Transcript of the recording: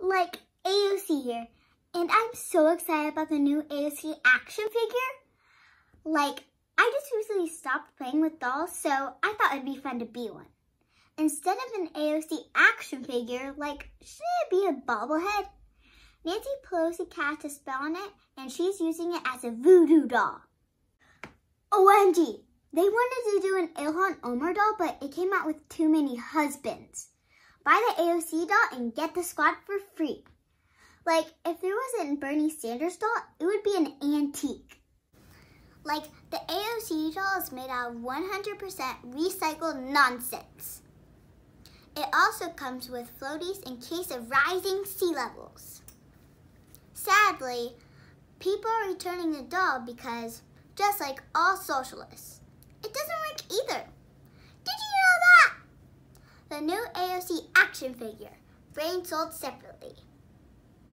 like AOC here, and I'm so excited about the new AOC action figure. Like, I just recently stopped playing with dolls, so I thought it'd be fun to be one. Instead of an AOC action figure, like, should it be a bobblehead? Nancy Pelosi cast a spell on it, and she's using it as a voodoo doll. OMG! They wanted to do an Ilhan Omar doll, but it came out with too many husbands. Buy the AOC doll and get the squad for free. Like, if there wasn't Bernie Sanders doll, it would be an antique. Like, the AOC doll is made out of 100% recycled nonsense. It also comes with floaties in case of rising sea levels. Sadly, people are returning the doll because, just like all socialists, it doesn't work either. Did you know that? The new AOC action figure, brain sold separately.